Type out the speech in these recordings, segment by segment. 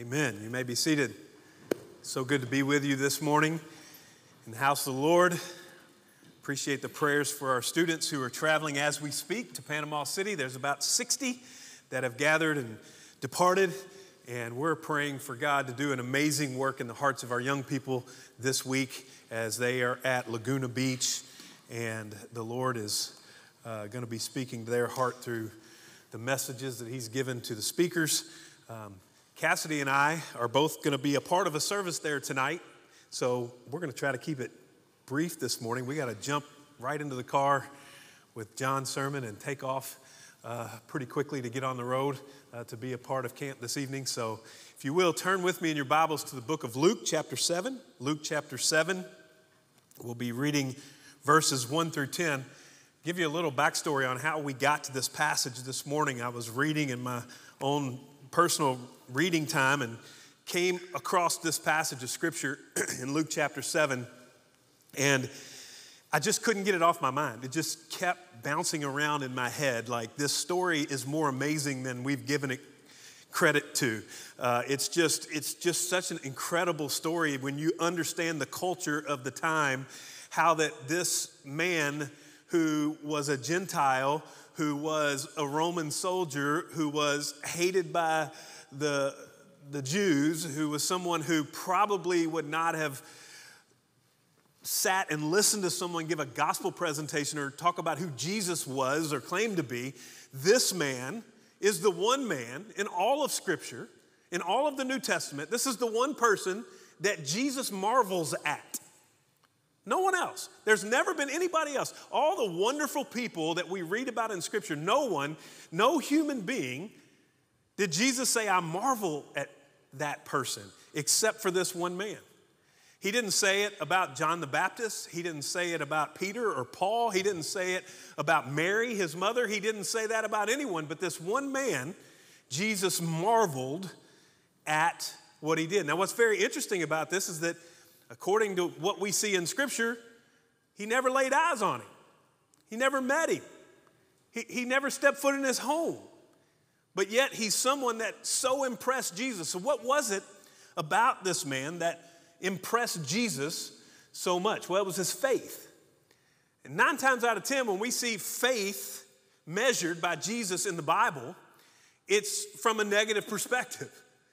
Amen. You may be seated. So good to be with you this morning in the house of the Lord. Appreciate the prayers for our students who are traveling as we speak to Panama City. There's about 60 that have gathered and departed, and we're praying for God to do an amazing work in the hearts of our young people this week as they are at Laguna Beach, and the Lord is uh, going to be speaking to their heart through the messages that He's given to the speakers. Um, Cassidy and I are both going to be a part of a service there tonight, so we're going to try to keep it brief this morning. We got to jump right into the car with John's sermon and take off uh, pretty quickly to get on the road uh, to be a part of camp this evening. So, if you will, turn with me in your Bibles to the book of Luke, chapter 7. Luke, chapter 7. We'll be reading verses 1 through 10. Give you a little backstory on how we got to this passage this morning. I was reading in my own personal reading time and came across this passage of scripture in Luke chapter 7, and I just couldn't get it off my mind. It just kept bouncing around in my head like this story is more amazing than we've given it credit to. Uh, it's just it's just such an incredible story when you understand the culture of the time, how that this man who was a Gentile who was a Roman soldier, who was hated by the, the Jews, who was someone who probably would not have sat and listened to someone give a gospel presentation or talk about who Jesus was or claimed to be. This man is the one man in all of Scripture, in all of the New Testament. This is the one person that Jesus marvels at. No one else. There's never been anybody else. All the wonderful people that we read about in Scripture, no one, no human being did Jesus say, I marvel at that person, except for this one man. He didn't say it about John the Baptist. He didn't say it about Peter or Paul. He didn't say it about Mary, his mother. He didn't say that about anyone. But this one man, Jesus marveled at what he did. Now, what's very interesting about this is that according to what we see in Scripture, he never laid eyes on him, he never met him, he, he never stepped foot in his home. But yet, he's someone that so impressed Jesus. So, what was it about this man that impressed Jesus so much? Well, it was his faith. And nine times out of ten, when we see faith measured by Jesus in the Bible, it's from a negative perspective,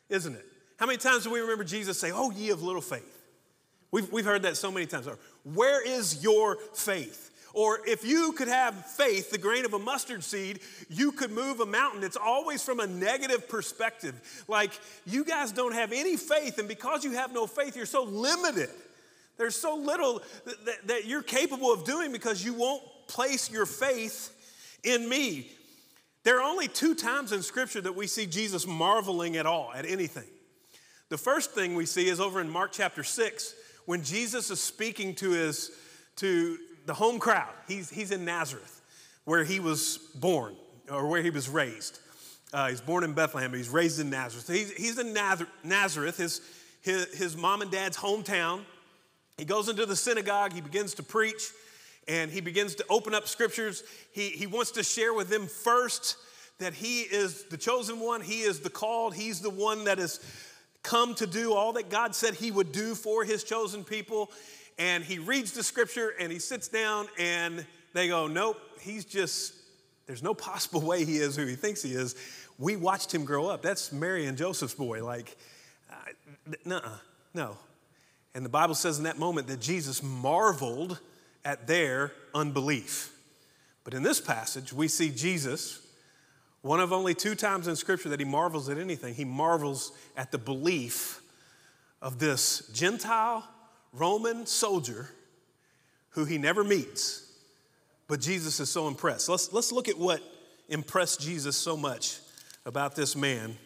isn't it? How many times do we remember Jesus say, Oh, ye of little faith? We've, we've heard that so many times. Where is your faith? Or if you could have faith, the grain of a mustard seed, you could move a mountain. It's always from a negative perspective. Like, you guys don't have any faith, and because you have no faith, you're so limited. There's so little that, that you're capable of doing because you won't place your faith in me. There are only two times in Scripture that we see Jesus marveling at all, at anything. The first thing we see is over in Mark chapter 6 when Jesus is speaking to his to the home crowd. He's, he's in Nazareth, where he was born or where he was raised. Uh, he's born in Bethlehem, but he's raised in Nazareth. He's, he's in Nazareth, his, his, his mom and dad's hometown. He goes into the synagogue, he begins to preach, and he begins to open up scriptures. He, he wants to share with them first that he is the chosen one, he is the called, he's the one that has come to do all that God said he would do for his chosen people and he reads the scripture and he sits down and they go, Nope, he's just, there's no possible way he is who he thinks he is. We watched him grow up. That's Mary and Joseph's boy. Like, uh, no. And the Bible says in that moment that Jesus marveled at their unbelief. But in this passage, we see Jesus, one of only two times in Scripture that he marvels at anything, he marvels at the belief of this Gentile Roman soldier who he never meets, but Jesus is so impressed. Let's, let's look at what impressed Jesus so much about this man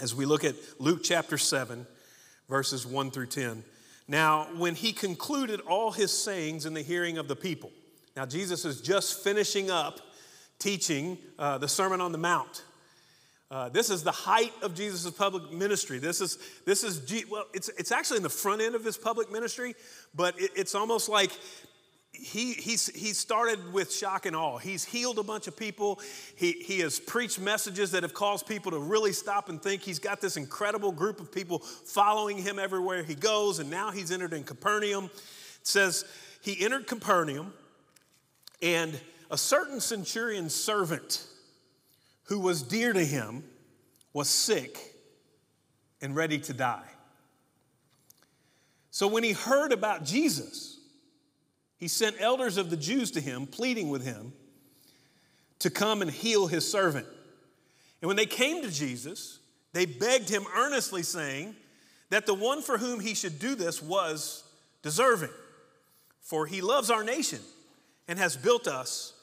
as we look at Luke chapter 7, verses 1 through 10. Now, when he concluded all his sayings in the hearing of the people, now Jesus is just finishing up teaching uh, the Sermon on the Mount. Uh, this is the height of Jesus' public ministry. This is, this is well, it's, it's actually in the front end of his public ministry, but it, it's almost like he, he's, he started with shock and awe. He's healed a bunch of people. He, he has preached messages that have caused people to really stop and think. He's got this incredible group of people following him everywhere he goes, and now he's entered in Capernaum. It says he entered Capernaum, and a certain centurion servant who was dear to him was sick and ready to die. So when he heard about Jesus, he sent elders of the Jews to him, pleading with him to come and heal his servant. And when they came to Jesus, they begged him earnestly, saying that the one for whom he should do this was deserving, for he loves our nation and has built us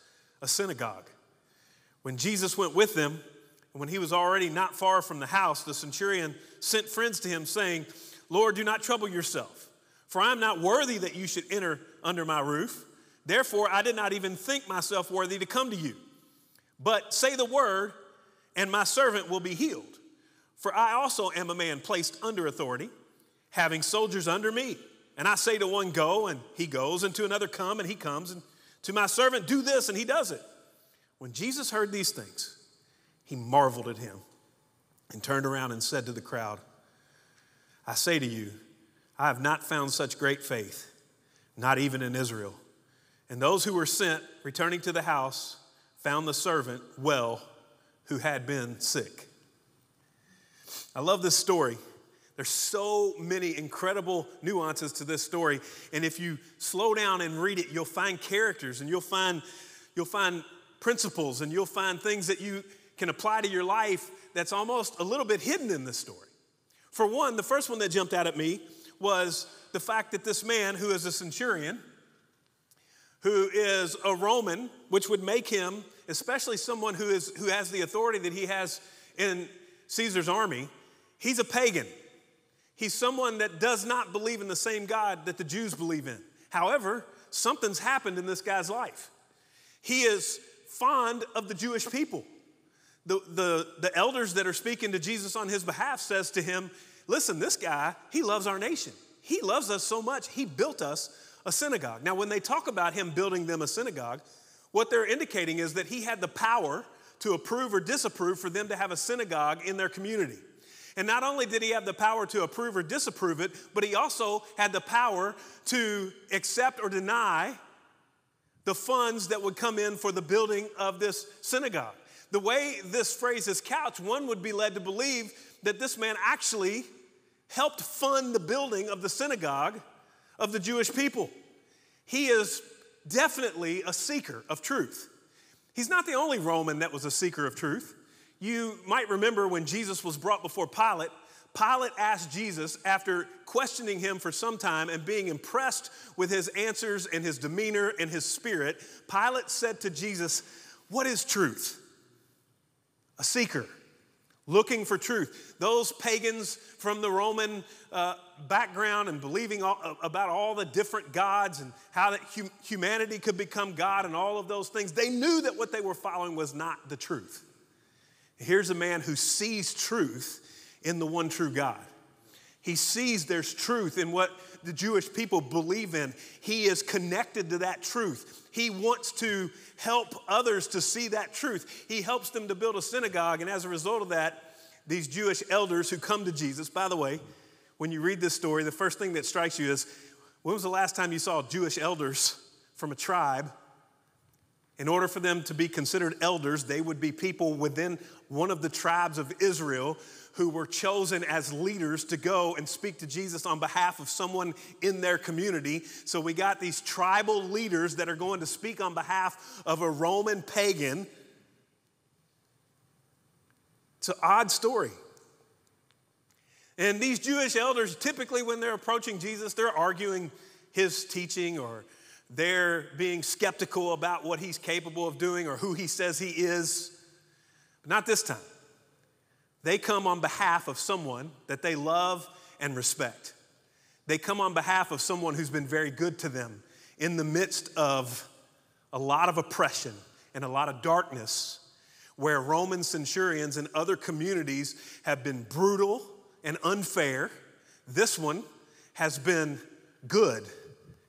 a synagogue. When Jesus went with them, and when he was already not far from the house, the centurion sent friends to him, saying, Lord, do not trouble yourself for I am not worthy that you should enter under my roof. Therefore, I did not even think myself worthy to come to you. But say the word, and my servant will be healed. For I also am a man placed under authority, having soldiers under me. And I say to one, Go, and he goes, and to another, Come, and he comes, and to my servant, Do this, and he does it. When Jesus heard these things, he marveled at him and turned around and said to the crowd, I say to you, I have not found such great faith, not even in Israel. And those who were sent, returning to the house, found the servant well who had been sick. I love this story. There's so many incredible nuances to this story. And if you slow down and read it, you'll find characters and you'll find, you'll find principles and you'll find things that you can apply to your life that's almost a little bit hidden in this story. For one, the first one that jumped out at me was the fact that this man, who is a centurion, who is a Roman, which would make him, especially someone who, is, who has the authority that he has in Caesar's army, he's a pagan. He's someone that does not believe in the same God that the Jews believe in. However, something's happened in this guy's life. He is fond of the Jewish people. The, the, the elders that are speaking to Jesus on his behalf says to him, Listen, this guy, he loves our nation. He loves us so much, he built us a synagogue. Now, when they talk about him building them a synagogue, what they're indicating is that he had the power to approve or disapprove for them to have a synagogue in their community. And not only did he have the power to approve or disapprove it, but he also had the power to accept or deny the funds that would come in for the building of this synagogue. The way this phrase is couched, one would be led to believe that this man actually helped fund the building of the synagogue of the Jewish people. He is definitely a seeker of truth. He's not the only Roman that was a seeker of truth. You might remember when Jesus was brought before Pilate, Pilate asked Jesus, after questioning him for some time and being impressed with his answers and his demeanor and his spirit, Pilate said to Jesus, What is truth? A seeker looking for truth. Those pagans from the Roman uh, background and believing all, about all the different gods and how that hum- humanity could become God and all of those things, they knew that what they were following was not the truth. Here's a man who sees truth in the one true God. He sees there's truth in what the Jewish people believe in. He is connected to that truth. He wants to help others to see that truth. He helps them to build a synagogue, and as a result of that, these Jewish elders who come to Jesus, by the way, when you read this story, the first thing that strikes you is when was the last time you saw Jewish elders from a tribe? In order for them to be considered elders, they would be people within one of the tribes of Israel who were chosen as leaders to go and speak to Jesus on behalf of someone in their community. So we got these tribal leaders that are going to speak on behalf of a Roman pagan. It's an odd story. And these Jewish elders, typically when they're approaching Jesus, they're arguing his teaching or they're being skeptical about what he's capable of doing or who he says he is. But not this time. They come on behalf of someone that they love and respect. They come on behalf of someone who's been very good to them in the midst of a lot of oppression and a lot of darkness, where Roman centurions and other communities have been brutal and unfair. This one has been good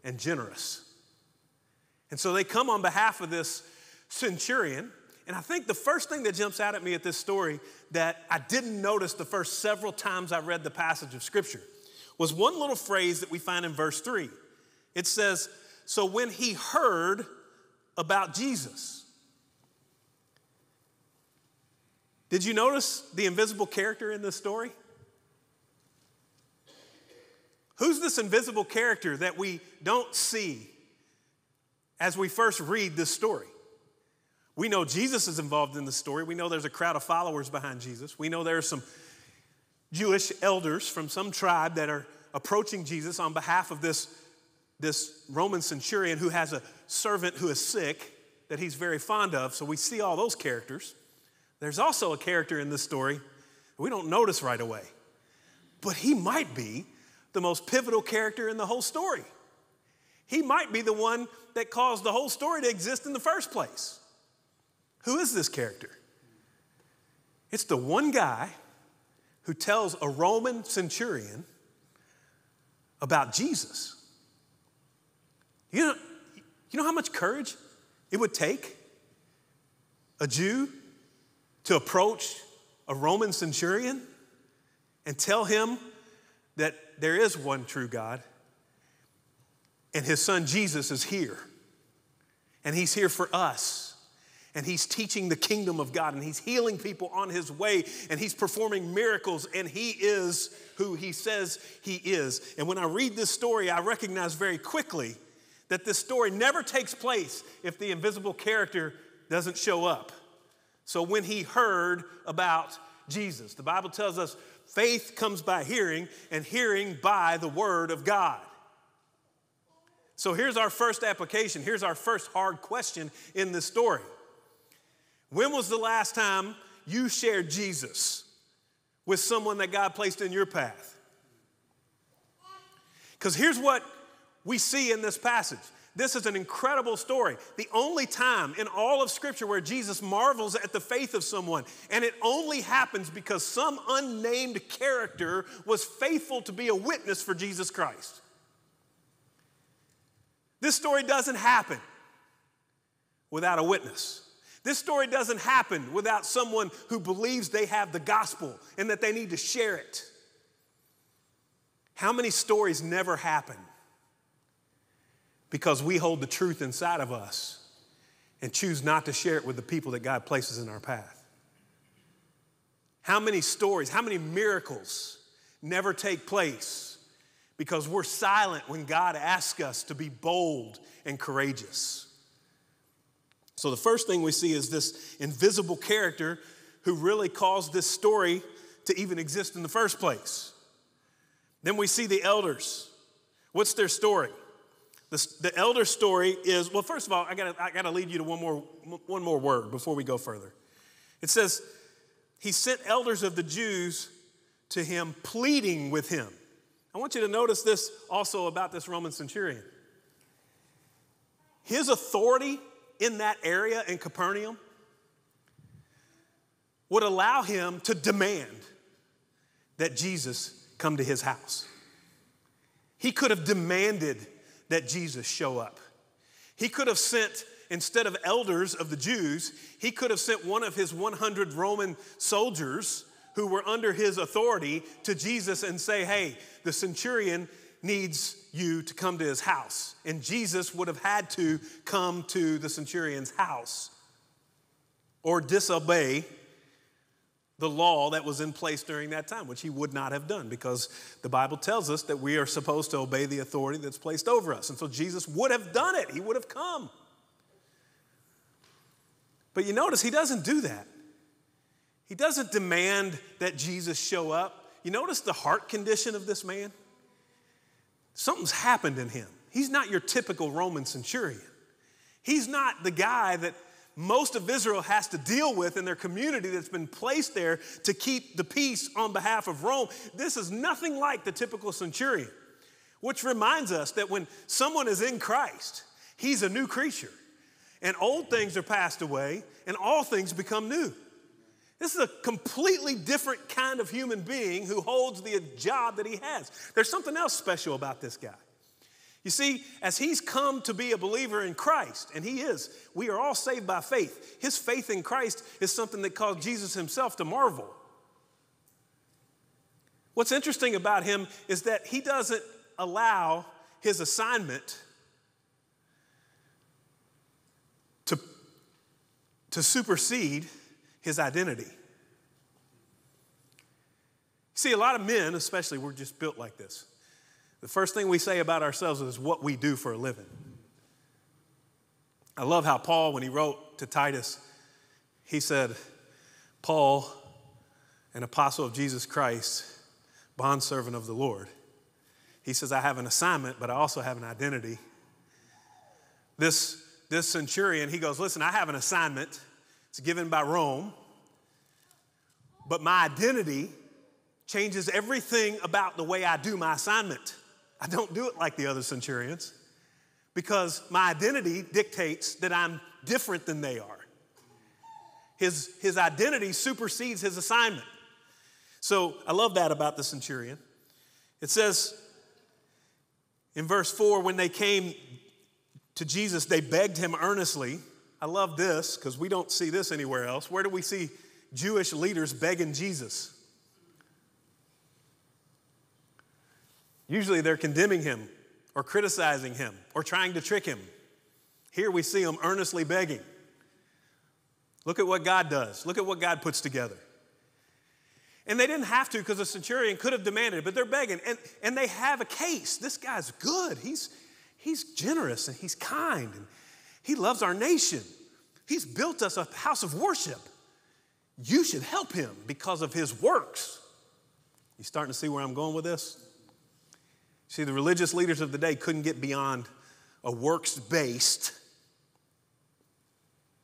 and generous. And so they come on behalf of this centurion. And I think the first thing that jumps out at me at this story that I didn't notice the first several times I read the passage of Scripture was one little phrase that we find in verse 3. It says, So when he heard about Jesus, did you notice the invisible character in this story? Who's this invisible character that we don't see as we first read this story? We know Jesus is involved in the story. We know there's a crowd of followers behind Jesus. We know there are some Jewish elders from some tribe that are approaching Jesus on behalf of this, this Roman centurion who has a servant who is sick that he's very fond of. So we see all those characters. There's also a character in this story we don't notice right away, but he might be the most pivotal character in the whole story. He might be the one that caused the whole story to exist in the first place. Who is this character? It's the one guy who tells a Roman centurion about Jesus. You know, you know how much courage it would take a Jew to approach a Roman centurion and tell him that there is one true God and his son Jesus is here and he's here for us and he's teaching the kingdom of God and he's healing people on his way and he's performing miracles and he is who he says he is. And when I read this story, I recognize very quickly that this story never takes place if the invisible character doesn't show up. So when he heard about Jesus, the Bible tells us faith comes by hearing and hearing by the word of God. So here's our first application. Here's our first hard question in this story. When was the last time you shared Jesus with someone that God placed in your path? Because here's what we see in this passage. This is an incredible story. The only time in all of Scripture where Jesus marvels at the faith of someone, and it only happens because some unnamed character was faithful to be a witness for Jesus Christ. This story doesn't happen without a witness. This story doesn't happen without someone who believes they have the gospel and that they need to share it. How many stories never happen because we hold the truth inside of us and choose not to share it with the people that God places in our path? How many stories, how many miracles never take place because we're silent when God asks us to be bold and courageous? So, the first thing we see is this invisible character who really caused this story to even exist in the first place. Then we see the elders. What's their story? The, the elder story is, well, first of all, I gotta, I gotta lead you to one more, one more word before we go further. It says, He sent elders of the Jews to him, pleading with him. I want you to notice this also about this Roman centurion. His authority in that area in Capernaum would allow him to demand that Jesus come to his house. He could have demanded that Jesus show up. He could have sent, instead of elders of the Jews, he could have sent one of his 100 Roman soldiers who were under his authority to Jesus and say, Hey, the centurion needs you to come to his house. And Jesus would have had to come to the centurion's house or disobey the law that was in place during that time, which he would not have done because the Bible tells us that we are supposed to obey the authority that's placed over us. And so Jesus would have done it, he would have come. But you notice he doesn't do that. He doesn't demand that Jesus show up. You notice the heart condition of this man? Something's happened in him. He's not your typical Roman centurion. He's not the guy that most of Israel has to deal with in their community that's been placed there to keep the peace on behalf of Rome. This is nothing like the typical centurion, which reminds us that when someone is in Christ, he's a new creature. And old things are passed away, and all things become new. This is a completely different kind of human being who holds the job that he has. There's something else special about this guy. You see, as he's come to be a believer in Christ, and he is, we are all saved by faith. His faith in Christ is something that caused Jesus himself to marvel. What's interesting about him is that he doesn't allow his assignment to, to supersede his identity. See, a lot of men, especially, we're just built like this. The first thing we say about ourselves is what we do for a living. I love how Paul, when he wrote to Titus, he said, Paul, an apostle of Jesus Christ, bondservant of the Lord. He says, I have an assignment, but I also have an identity. This, this centurion, he goes, Listen, I have an assignment. It's given by Rome, but my identity changes everything about the way I do my assignment. I don't do it like the other centurions because my identity dictates that I'm different than they are. His, his identity supersedes his assignment. So I love that about the centurion. It says in verse 4 when they came to Jesus, they begged him earnestly. I love this because we don't see this anywhere else. Where do we see Jewish leaders begging Jesus? Usually they're condemning him or criticizing him or trying to trick him. Here we see them earnestly begging. Look at what God does. Look at what God puts together. And they didn't have to because the centurion could have demanded it, but they're begging. And, and they have a case. This guy's good. He's, he's generous and he's kind and he loves our nation. He's built us a house of worship. You should help him because of his works. You starting to see where I'm going with this? See, the religious leaders of the day couldn't get beyond a works based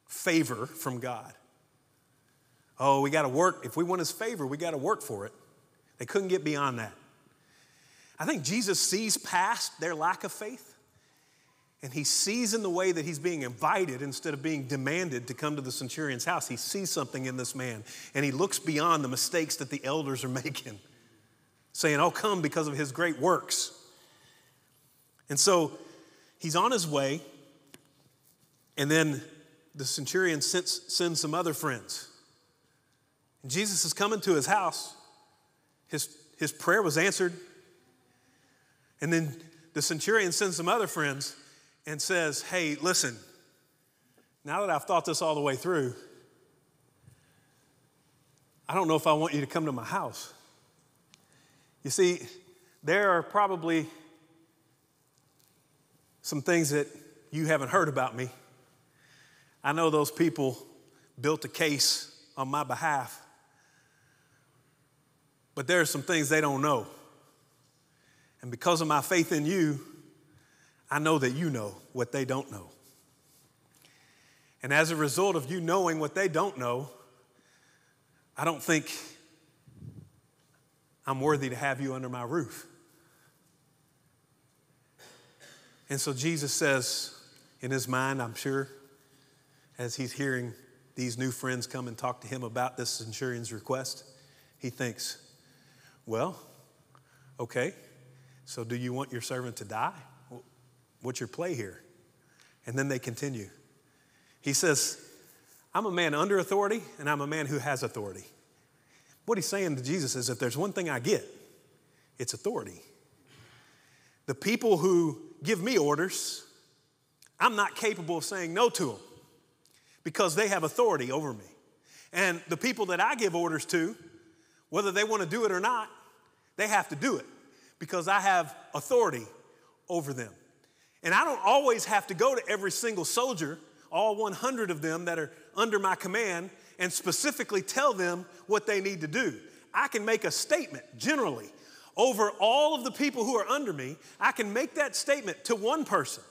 favor from God. Oh, we got to work. If we want his favor, we got to work for it. They couldn't get beyond that. I think Jesus sees past their lack of faith and he sees in the way that he's being invited instead of being demanded to come to the centurion's house. He sees something in this man and he looks beyond the mistakes that the elders are making, saying, Oh, come because of his great works. And so he's on his way, and then the centurion sends, sends some other friends. And Jesus is coming to his house. His, his prayer was answered. And then the centurion sends some other friends and says, Hey, listen, now that I've thought this all the way through, I don't know if I want you to come to my house. You see, there are probably some things that you haven't heard about me. I know those people built a case on my behalf, but there are some things they don't know. And because of my faith in you, I know that you know what they don't know. And as a result of you knowing what they don't know, I don't think I'm worthy to have you under my roof. And so Jesus says, in his mind, I'm sure, as he's hearing these new friends come and talk to him about this centurion's request, he thinks, well, okay, so do you want your servant to die? What's your play here? And then they continue. He says, I'm a man under authority and I'm a man who has authority. What he's saying to Jesus is if there's one thing I get, it's authority. The people who give me orders, I'm not capable of saying no to them because they have authority over me. And the people that I give orders to, whether they want to do it or not, they have to do it because I have authority over them. And I don't always have to go to every single soldier, all 100 of them that are under my command, and specifically tell them what they need to do. I can make a statement generally over all of the people who are under me, I can make that statement to one person.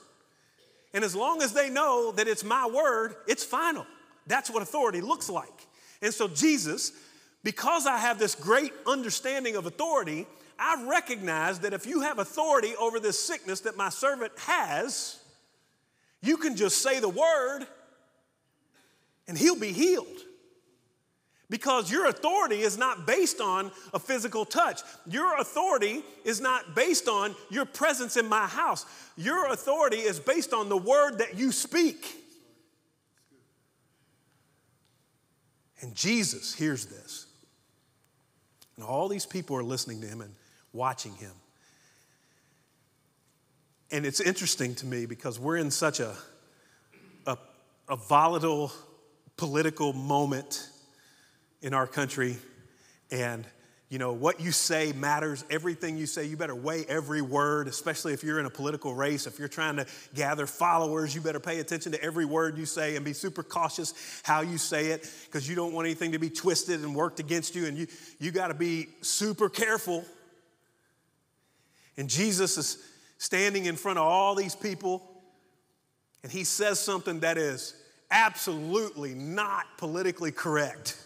And as long as they know that it's my word, it's final. That's what authority looks like. And so, Jesus, because I have this great understanding of authority, I recognize that if you have authority over this sickness that my servant has, you can just say the word and he'll be healed. Because your authority is not based on a physical touch. Your authority is not based on your presence in my house. Your authority is based on the word that you speak. And Jesus hears this. And all these people are listening to him and watching him. And it's interesting to me because we're in such a, a, a volatile political moment in our country. And, you know, what you say matters. Everything you say, you better weigh every word, especially if you're in a political race. If you're trying to gather followers, you better pay attention to every word you say and be super cautious how you say it because you don't want anything to be twisted and worked against you. And you, you got to be super careful. And Jesus is standing in front of all these people, and he says something that is absolutely not politically correct.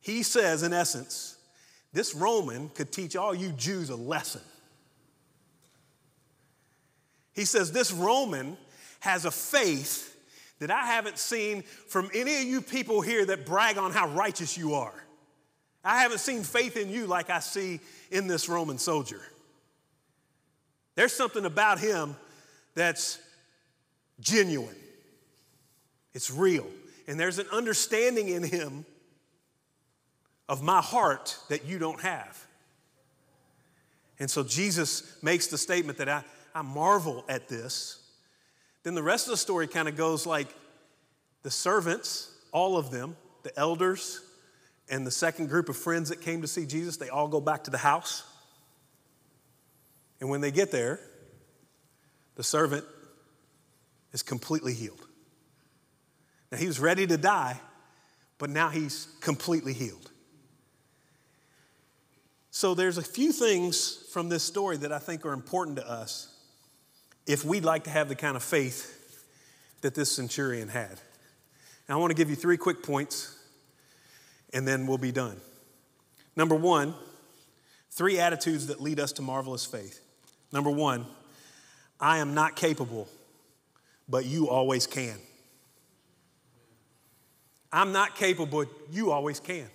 He says, in essence, this Roman could teach all you Jews a lesson. He says, This Roman has a faith that I haven't seen from any of you people here that brag on how righteous you are. I haven't seen faith in you like I see in this Roman soldier. There's something about him that's genuine, it's real. And there's an understanding in him of my heart that you don't have. And so Jesus makes the statement that I, I marvel at this. Then the rest of the story kind of goes like the servants, all of them, the elders, and the second group of friends that came to see Jesus, they all go back to the house. And when they get there, the servant is completely healed. Now, he was ready to die, but now he's completely healed. So there's a few things from this story that I think are important to us if we'd like to have the kind of faith that this centurion had. Now, I want to give you three quick points and then we'll be done. Number one, three attitudes that lead us to marvelous faith. Number one, I am not capable, but you always can. I'm not capable, but you always can.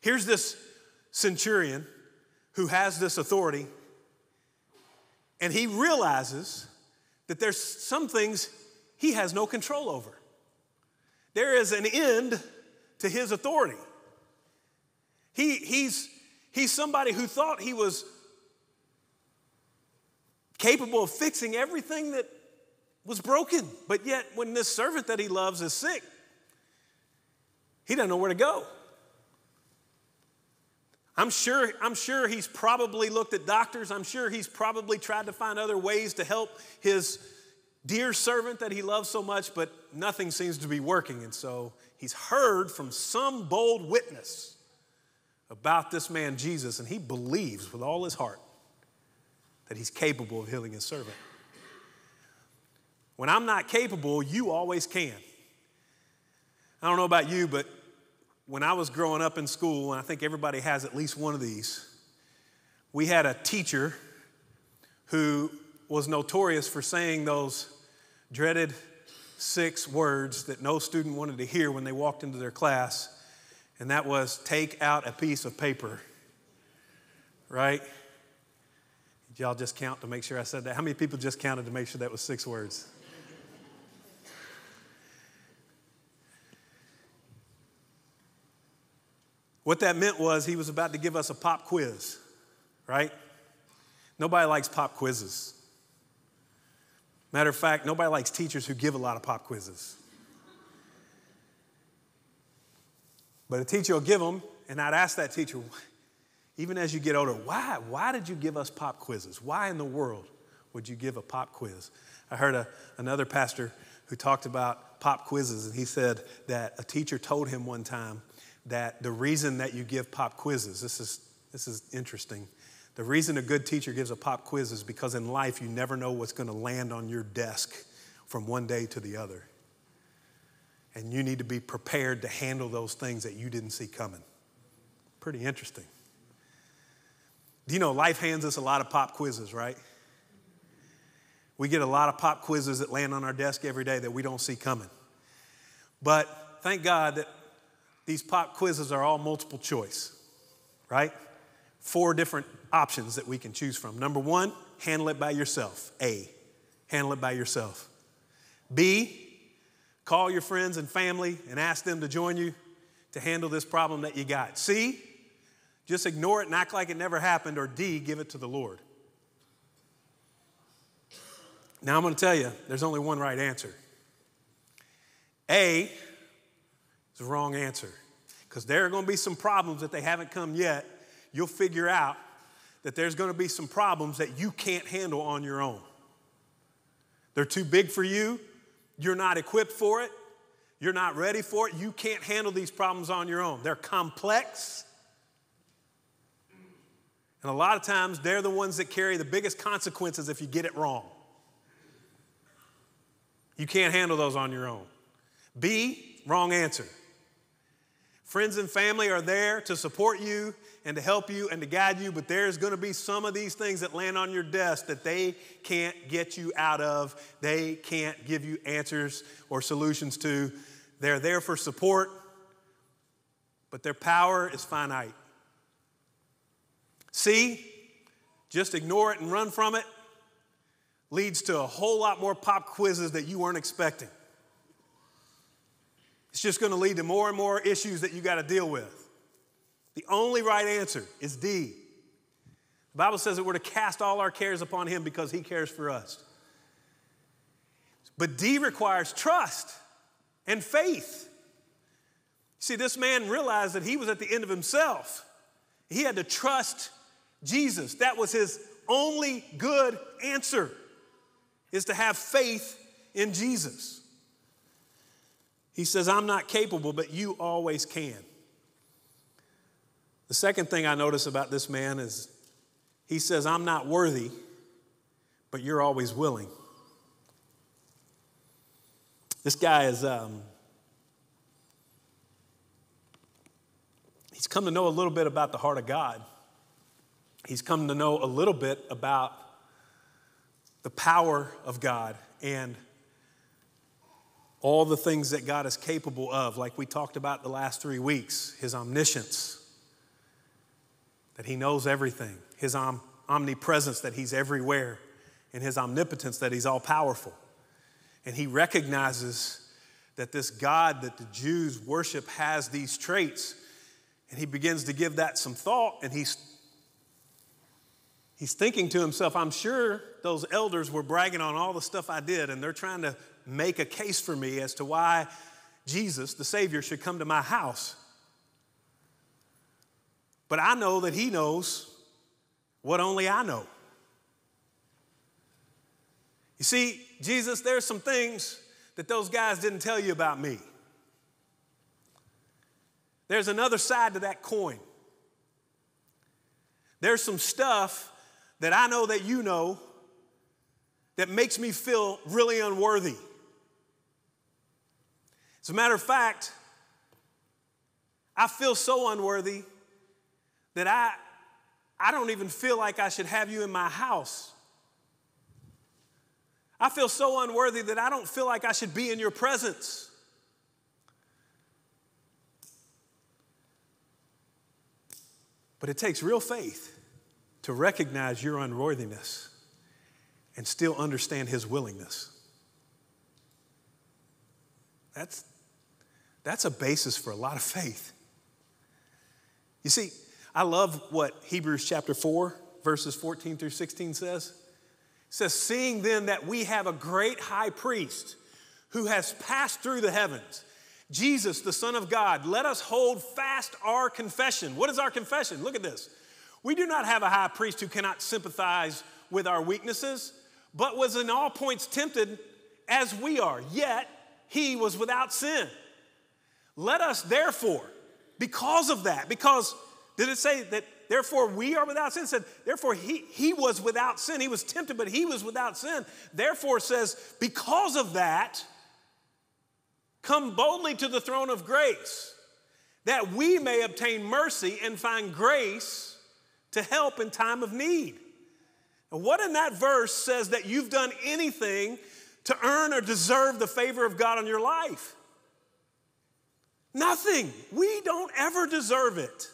Here's this centurion who has this authority, and he realizes that there's some things he has no control over. There is an end to his authority. He, he's, he's somebody who thought he was capable of fixing everything that was broken, but yet when this servant that he loves is sick, he doesn't know where to go. I'm sure, I'm sure he's probably looked at doctors. I'm sure he's probably tried to find other ways to help his dear servant that he loves so much, but nothing seems to be working. And so he's heard from some bold witness about this man, Jesus, and he believes with all his heart that he's capable of healing his servant. When I'm not capable, you always can. I don't know about you, but when I was growing up in school, and I think everybody has at least one of these, we had a teacher who was notorious for saying those dreaded six words that no student wanted to hear when they walked into their class, and that was take out a piece of paper. Right? Did y'all just count to make sure I said that? How many people just counted to make sure that was six words? What that meant was he was about to give us a pop quiz, right? Nobody likes pop quizzes. Matter of fact, nobody likes teachers who give a lot of pop quizzes. But a teacher will give them, and I'd ask that teacher, even as you get older, why? Why did you give us pop quizzes? Why in the world would you give a pop quiz? I heard a, another pastor who talked about pop quizzes, and he said that a teacher told him one time that the reason that you give pop quizzes, this is, this is interesting. The reason a good teacher gives a pop quiz is because in life you never know what's going to land on your desk from one day to the other. And you need to be prepared to handle those things that you didn't see coming. Pretty interesting. Do you know life hands us a lot of pop quizzes, right? We get a lot of pop quizzes that land on our desk every day that we don't see coming. But thank God that these pop quizzes are all multiple choice, right? Four different options that we can choose from. Number one, handle it by yourself. A, handle it by yourself. B, call your friends and family and ask them to join you to handle this problem that you got. C, just ignore it and act like it never happened. Or D, give it to the Lord. Now I'm going to tell you, there's only one right answer. A is the wrong answer because there are going to be some problems that they haven't come yet. You'll figure out that there's going to be some problems that you can't handle on your own. They're too big for you. You're not equipped for it. You're not ready for it. You can't handle these problems on your own. They're complex. And a lot of times, they're the ones that carry the biggest consequences if you get it wrong. You can't handle those on your own. B, wrong answer. Friends and family are there to support you and to help you and to guide you, but there's going to be some of these things that land on your desk that they can't get you out of. They can't give you answers or solutions to. They're there for support, but their power is finite. C, just ignore it and run from it leads to a whole lot more pop quizzes that you weren't expecting. It's just going to lead to more and more issues that you got to deal with. The only right answer is D. The Bible says that we're to cast all our cares upon Him because He cares for us. But D requires trust and faith. See, this man realized that he was at the end of himself. He had to trust Jesus. That was his only good answer, is to have faith in Jesus. He says, I'm not capable, but you always can. The second thing I notice about this man is he says, I'm not worthy, but you're always willing. This guy is, um, he's come to know a little bit about the heart of God. He's come to know a little bit about the power of God and all the things that God is capable of, like we talked about the last three weeks His omniscience, that He knows everything, His om- omnipresence, that He's everywhere, and His omnipotence, that He's all powerful. And He recognizes that this God that the Jews worship has these traits, and He begins to give that some thought, and He's He's thinking to himself, I'm sure those elders were bragging on all the stuff I did, and they're trying to make a case for me as to why Jesus, the Savior, should come to my house. But I know that He knows what only I know. You see, Jesus, there's some things that those guys didn't tell you about me. There's another side to that coin. There's some stuff that I know that you know that makes me feel really unworthy. As a matter of fact, I feel so unworthy that I, I don't even feel like I should have you in my house. I feel so unworthy that I don't feel like I should be in your presence. But it takes real faith to recognize your unworthiness and still understand his willingness. That's, that's a basis for a lot of faith. You see, I love what Hebrews chapter 4, verses 14 through 16 says. It says, Seeing then that we have a great high priest who has passed through the heavens, Jesus, the Son of God, let us hold fast our confession. What is our confession? Look at this. We do not have a high priest who cannot sympathize with our weaknesses, but was in all points tempted as we are, yet he was without sin. Let us therefore, because of that, because did it say that therefore we are without sin? It said, therefore he, he was without sin. He was tempted, but he was without sin. Therefore says, because of that, come boldly to the throne of grace, that we may obtain mercy and find grace to help in time of need. And what in that verse says that you've done anything to earn or deserve the favor of God on your life? Nothing. We don't ever deserve it.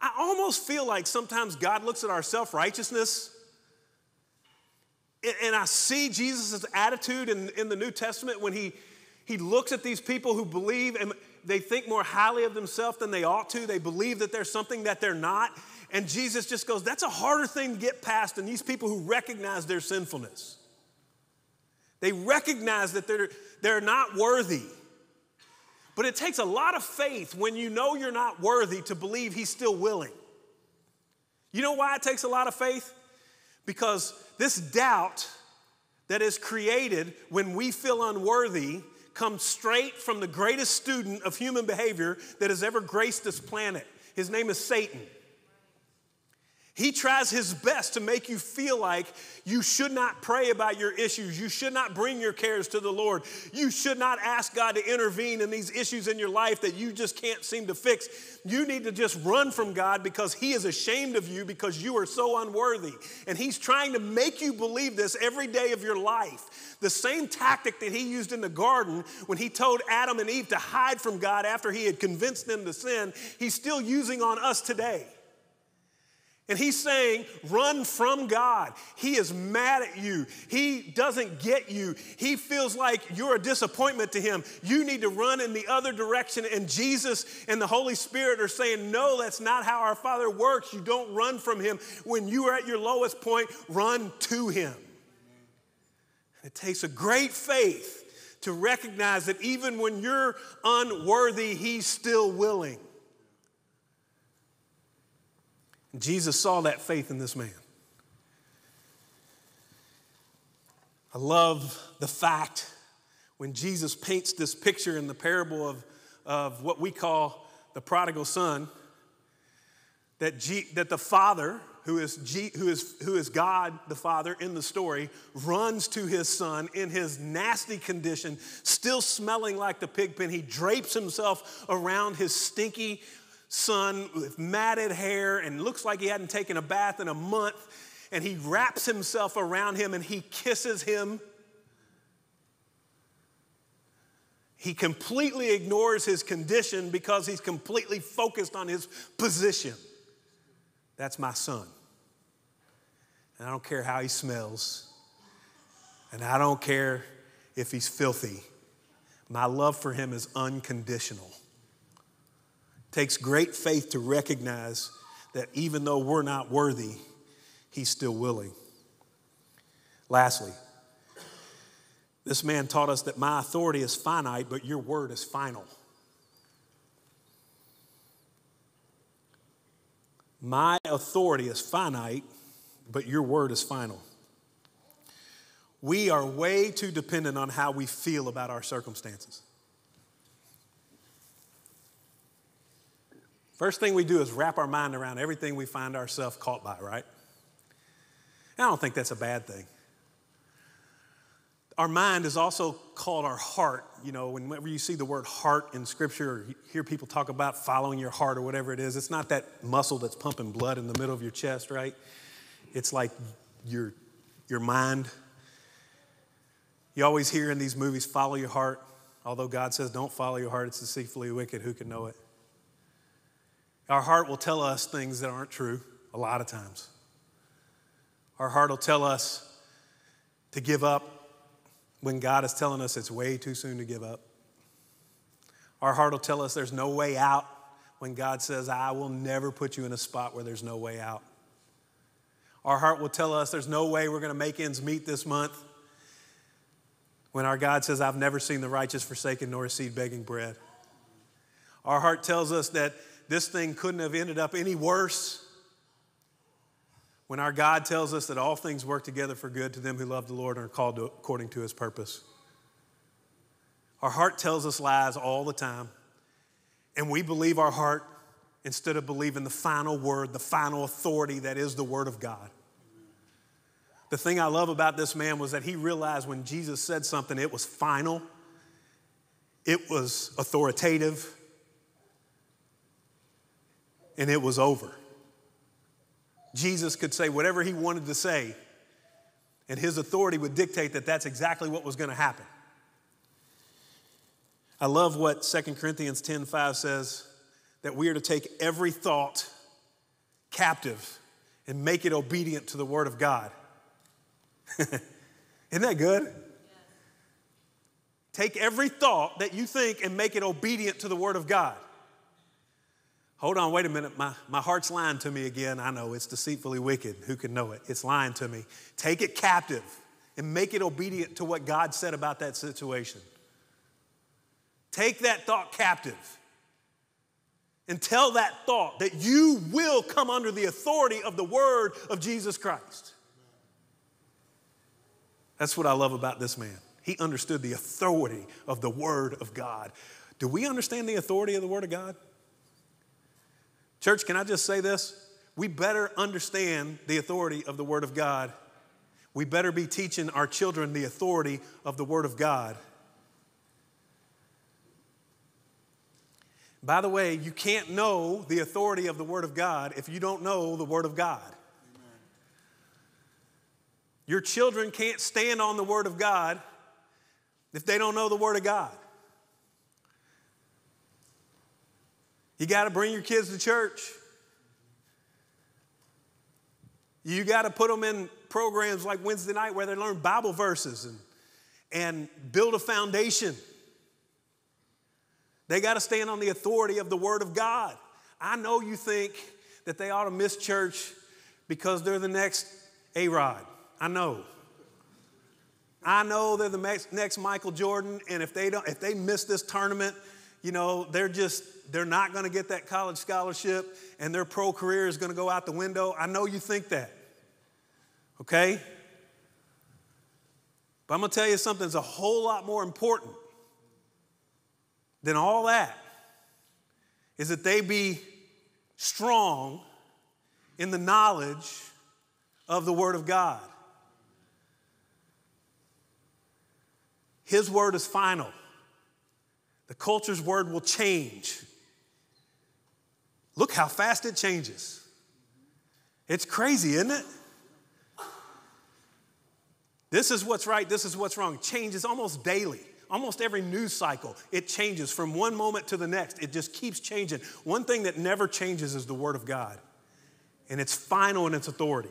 I almost feel like sometimes God looks at our self righteousness and I see Jesus' attitude in, in the New Testament when he, he looks at these people who believe and they think more highly of themselves than they ought to. They believe that there's something that they're not. And Jesus just goes, That's a harder thing to get past than these people who recognize their sinfulness. They recognize that they're, they're not worthy. But it takes a lot of faith when you know you're not worthy to believe He's still willing. You know why it takes a lot of faith? Because this doubt that is created when we feel unworthy comes straight from the greatest student of human behavior that has ever graced this planet. His name is Satan. He tries his best to make you feel like you should not pray about your issues. You should not bring your cares to the Lord. You should not ask God to intervene in these issues in your life that you just can't seem to fix. You need to just run from God because He is ashamed of you because you are so unworthy. And He's trying to make you believe this every day of your life. The same tactic that He used in the garden when He told Adam and Eve to hide from God after He had convinced them to sin, He's still using on us today. And he's saying, run from God. He is mad at you. He doesn't get you. He feels like you're a disappointment to him. You need to run in the other direction. And Jesus and the Holy Spirit are saying, no, that's not how our Father works. You don't run from him. When you are at your lowest point, run to him. It takes a great faith to recognize that even when you're unworthy, he's still willing. Jesus saw that faith in this man. I love the fact when Jesus paints this picture in the parable of, of what we call the prodigal son, that, G, that the father, who is, G, who, is, who is God the Father in the story, runs to his son in his nasty condition, still smelling like the pig pen. He drapes himself around his stinky, son with matted hair and looks like he hadn't taken a bath in a month. And he wraps himself around him and he kisses him. He completely ignores his condition because he's completely focused on his position. That's my son. And I don't care how he smells. And I don't care if he's filthy. My love for him is unconditional takes great faith to recognize that even though we're not worthy, He's still willing. Lastly, this man taught us that my authority is finite, but your word is final. My authority is finite, but your word is final. We are way too dependent on how we feel about our circumstances. First thing we do is wrap our mind around everything we find ourselves caught by, right? I don't think that's a bad thing. Our mind is also called our heart. You know, whenever you see the word heart in scripture or hear people talk about following your heart or whatever it is, it's not that muscle that's pumping blood in the middle of your chest, right? It's like your, your mind. You always hear in these movies, follow your heart. Although God says, don't follow your heart, it's deceitfully wicked. Who can know it? Our heart will tell us things that aren't true a lot of times. Our heart will tell us to give up when God is telling us it's way too soon to give up. Our heart will tell us there's no way out when God says, I will never put you in a spot where there's no way out. Our heart will tell us there's no way we're going to make ends meet this month when our God says, I've never seen the righteous forsaken nor a seed begging bread. Our heart tells us that this thing couldn't have ended up any worse. When our God tells us that all things work together for good to them who love the Lord and are called to, according to his purpose. Our heart tells us lies all the time, and we believe our heart instead of believing the final word, the final authority that is the Word of God. The thing I love about this man was that he realized when Jesus said something, it was final, it was authoritative, and it was over. Jesus could say whatever he wanted to say, and his authority would dictate that that's exactly what was going to happen. I love what 2 Corinthians 10 5 says that we are to take every thought captive and make it obedient to the Word of God. Isn't that good? Take every thought that you think and make it obedient to the Word of God. Hold on, wait a minute. My, my heart's lying to me again. I know it's deceitfully wicked. Who can know it? It's lying to me. Take it captive and make it obedient to what God said about that situation. Take that thought captive and tell that thought that you will come under the authority of the word of Jesus Christ. That's what I love about this man. He understood the authority of the Word of God. Do we understand the authority of the Word of God? Church, can I just say this? We better understand the authority of the Word of God. We better be teaching our children the authority of the Word of God. By the way, you can't know the authority of the Word of God if you don't know the Word of God. Amen. Your children can't stand on the Word of God if they don't know the Word of God. You got to bring your kids to church. You got to put them in programs like Wednesday night where they learn Bible verses and, and build a foundation. They got to stand on the authority of the Word of God. I know you think that they ought to miss church because they're the next A Rod. I know. I know they're the next Michael Jordan, and if they don't, if they miss this tournament, you know, they're just they're not going to get that college scholarship, and their pro career is going to go out the window. I know you think that. Okay? But I'm going to tell you something that's a whole lot more important than all that is that they be strong in the knowledge of the Word of God. His word is final. The culture's word will change. Look how fast it changes. It's crazy, isn't it? This is what's right, this is what's wrong. Changes almost daily. Almost every news cycle, it changes from one moment to the next. It just keeps changing. One thing that never changes is the Word of God, and it's final in its authority.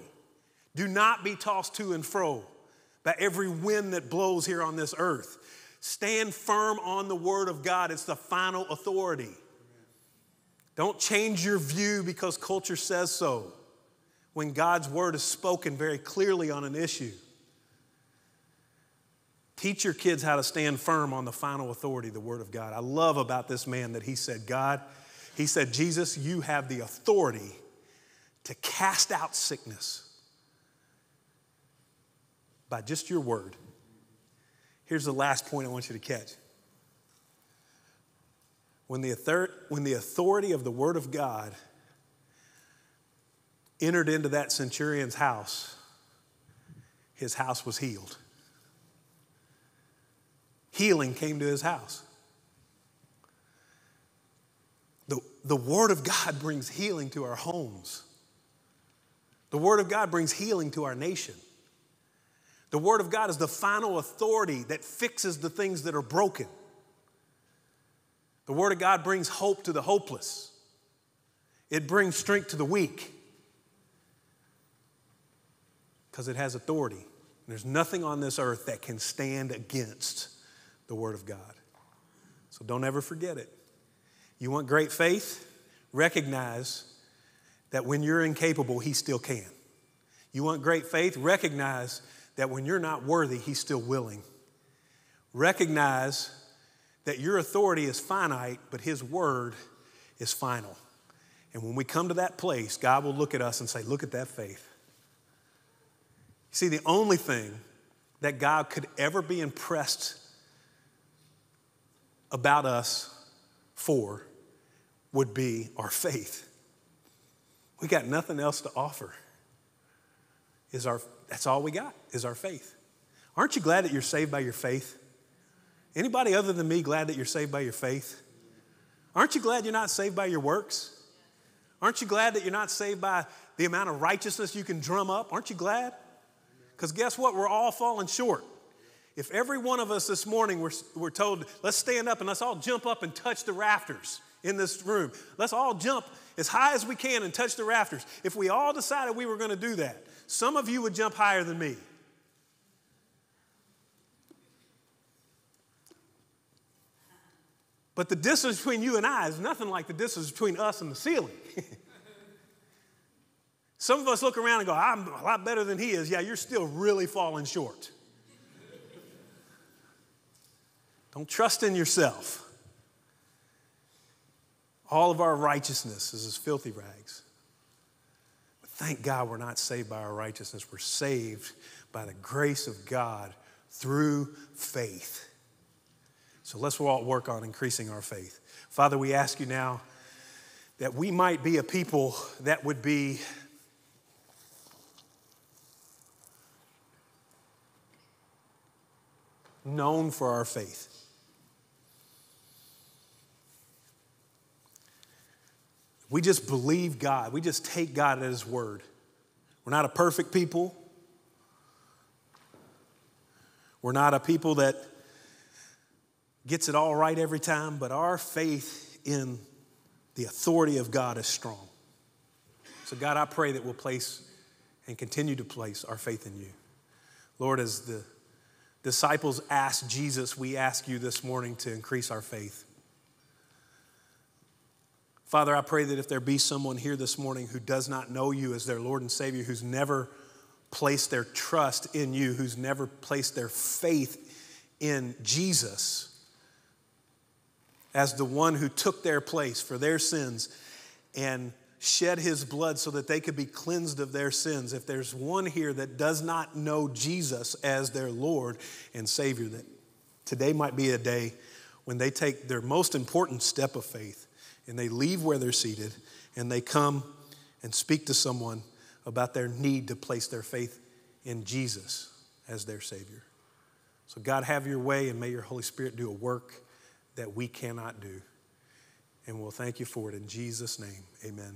Do not be tossed to and fro by every wind that blows here on this earth. Stand firm on the Word of God, it's the final authority. Don't change your view because culture says so when God's Word is spoken very clearly on an issue. Teach your kids how to stand firm on the final authority, the Word of God. I love about this man that he said, God, he said, Jesus, you have the authority to cast out sickness by just your word. Here's the last point I want you to catch. When the, author- when the authority of the word of God entered into that centurion's house, his house was healed. Healing came to his house. The, the Word of God brings healing to our homes. The Word of God brings healing to our nation. The Word of God is the final authority that fixes the things that are broken. The Word of God brings hope to the hopeless, it brings strength to the weak because it has authority. There's nothing on this earth that can stand against the Word of God. So don't ever forget it. You want great faith? Recognize that when you're incapable, He still can. You want great faith? Recognize that when you're not worthy, He's still willing. Recognize that your authority is finite, but His word is final. And when we come to that place, God will look at us and say, Look at that faith. See, the only thing that God could ever be impressed about us for would be our faith. We got nothing else to offer. Is our that's all we got is our faith. Aren't you glad that you're saved by your faith? Anybody other than me glad that you're saved by your faith? Aren't you glad you're not saved by your works? Aren't you glad that you're not saved by the amount of righteousness you can drum up? Aren't you glad? Because guess what? We're all falling short. If every one of us this morning were, were told, let's stand up and let's all jump up and touch the rafters in this room, let's all jump as high as we can and touch the rafters. If we all decided we were going to do that, some of you would jump higher than me. But the distance between you and I is nothing like the distance between us and the ceiling. Some of us look around and go, I'm a lot better than he is. Yeah, you're still really falling short. Don't trust in yourself. All of our righteousness is as filthy rags. But thank God we're not saved by our righteousness. We're saved by the grace of God through faith. So let's all work on increasing our faith. Father, we ask you now that we might be a people that would be known for our faith. We just believe God. We just take God at His word. We're not a perfect people. We're not a people that gets it all right every time, but our faith in the authority of God is strong. So, God, I pray that we'll place and continue to place our faith in you. Lord, as the disciples asked Jesus, we ask you this morning to increase our faith. Father, I pray that if there be someone here this morning who does not know you as their Lord and Savior, who's never placed their trust in you, who's never placed their faith in Jesus, as the one who took their place for their sins and shed his blood so that they could be cleansed of their sins. If there's one here that does not know Jesus as their Lord and Savior, that today might be a day when they take their most important step of faith and they leave where they're seated and they come and speak to someone about their need to place their faith in Jesus as their Savior. So, God, have your way and may your Holy Spirit do a work that we cannot do. And we'll thank you for it in Jesus' name. Amen.